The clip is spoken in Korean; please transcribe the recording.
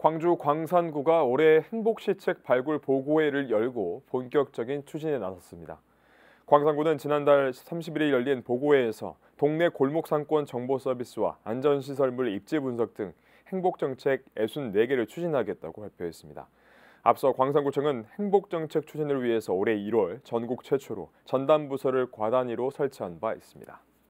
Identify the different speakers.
Speaker 1: 광주 광산구가 올해 행복시책 발굴 보고회를 열고 본격적인 추진에 나섰습니다. 광산구는 지난달 31일 열린 보고회에서 동네 골목 상권 정보 서비스와 안전시설물 입지 분석 등 행복정책 64개를 추진하겠다고 발표했습니다. 앞서 광산구청은 행복정책 추진을 위해서 올해 1월 전국 최초로 전담부서를 과단위로 설치한 바 있습니다.